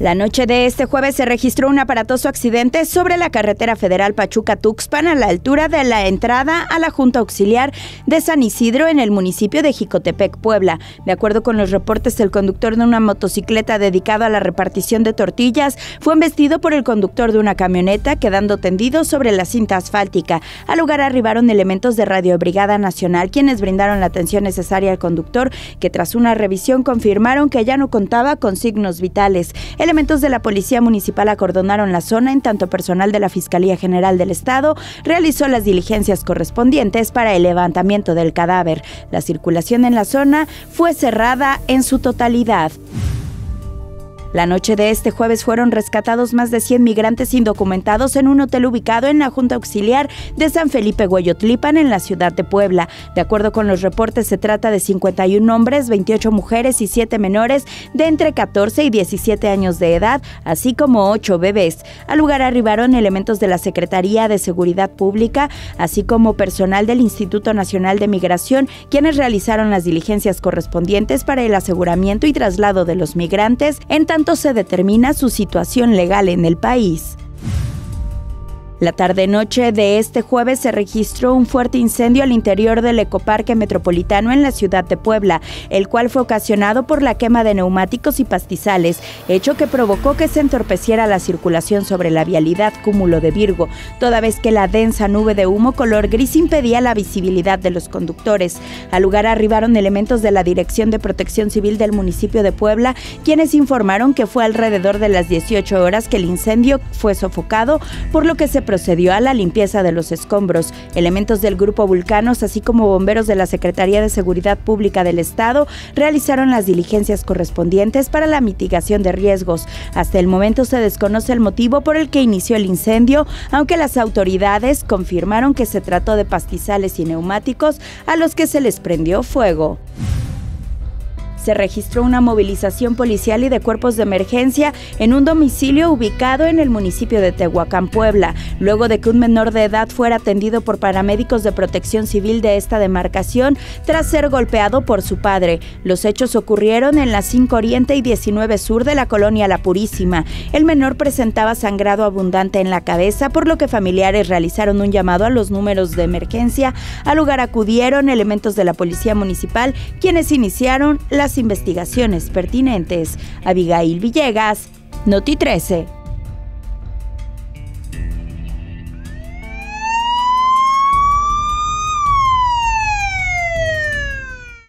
La noche de este jueves se registró un aparatoso accidente sobre la carretera federal Pachuca-Tuxpan a la altura de la entrada a la Junta Auxiliar de San Isidro en el municipio de Jicotepec, Puebla. De acuerdo con los reportes, el conductor de una motocicleta dedicado a la repartición de tortillas fue embestido por el conductor de una camioneta quedando tendido sobre la cinta asfáltica. Al lugar arribaron elementos de Radio Brigada Nacional quienes brindaron la atención necesaria al conductor que tras una revisión confirmaron que ya no contaba con signos vitales. Elementos de la Policía Municipal acordonaron la zona, en tanto personal de la Fiscalía General del Estado realizó las diligencias correspondientes para el levantamiento del cadáver. La circulación en la zona fue cerrada en su totalidad. La noche de este jueves fueron rescatados más de 100 migrantes indocumentados en un hotel ubicado en la Junta Auxiliar de San Felipe Hueyotlipan en la ciudad de Puebla. De acuerdo con los reportes, se trata de 51 hombres, 28 mujeres y 7 menores de entre 14 y 17 años de edad, así como 8 bebés. Al lugar arribaron elementos de la Secretaría de Seguridad Pública, así como personal del Instituto Nacional de Migración, quienes realizaron las diligencias correspondientes para el aseguramiento y traslado de los migrantes en se determina su situación legal en el país. La tarde-noche de este jueves se registró un fuerte incendio al interior del ecoparque metropolitano en la ciudad de Puebla, el cual fue ocasionado por la quema de neumáticos y pastizales, hecho que provocó que se entorpeciera la circulación sobre la vialidad cúmulo de Virgo, toda vez que la densa nube de humo color gris impedía la visibilidad de los conductores. Al lugar arribaron elementos de la Dirección de Protección Civil del municipio de Puebla, quienes informaron que fue alrededor de las 18 horas que el incendio fue sofocado, por lo que se procedió a la limpieza de los escombros. Elementos del Grupo Vulcanos, así como bomberos de la Secretaría de Seguridad Pública del Estado, realizaron las diligencias correspondientes para la mitigación de riesgos. Hasta el momento se desconoce el motivo por el que inició el incendio, aunque las autoridades confirmaron que se trató de pastizales y neumáticos a los que se les prendió fuego se registró una movilización policial y de cuerpos de emergencia en un domicilio ubicado en el municipio de Tehuacán, Puebla, luego de que un menor de edad fuera atendido por paramédicos de protección civil de esta demarcación tras ser golpeado por su padre. Los hechos ocurrieron en la 5 Oriente y 19 Sur de la colonia La Purísima. El menor presentaba sangrado abundante en la cabeza, por lo que familiares realizaron un llamado a los números de emergencia. Al lugar acudieron elementos de la Policía Municipal, quienes iniciaron investigaciones pertinentes. Abigail Villegas, Noti 13.